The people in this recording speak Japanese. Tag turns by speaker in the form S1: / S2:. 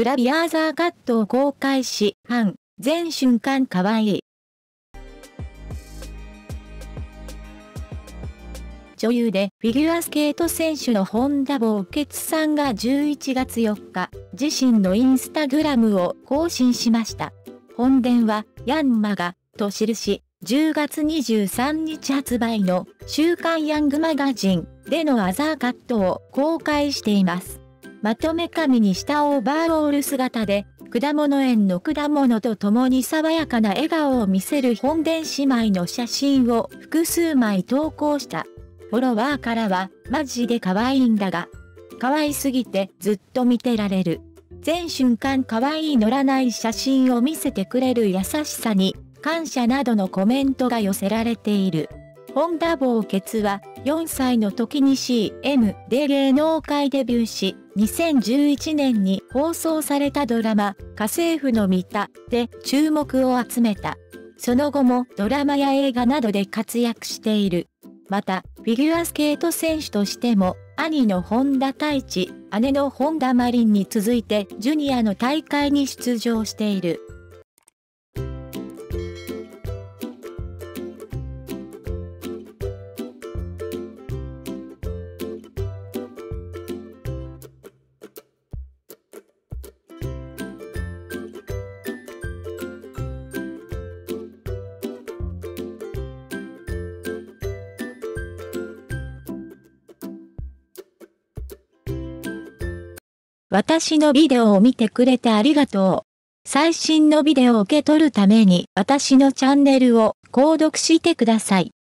S1: グラビアーザーカットを公開し、反、全瞬間可愛い。女優でフィギュアスケート選手の本田坊傑さんが11月4日、自身のインスタグラムを更新しました。本殿は、ヤンマガ、と記し、10月23日発売の週刊ヤングマガジンでのアザーカットを公開しています。まとめ髪にしたオーバーオール姿で、果物園の果物と共に爽やかな笑顔を見せる本殿姉妹の写真を複数枚投稿した。フォロワーからは、マジで可愛いんだが、可愛すぎてずっと見てられる。全瞬間可愛い乗らない写真を見せてくれる優しさに、感謝などのコメントが寄せられている。本田坊傑は4歳の時に CM で芸能界デビューし、2011年に放送されたドラマ、家政婦の見たで注目を集めた。その後もドラマや映画などで活躍している。また、フィギュアスケート選手としても、兄の本田太一、姉の本田マリンに続いてジュニアの大会に出場している。私のビデオを見てくれてありがとう。最新のビデオを受け取るために私のチャンネルを購読してください。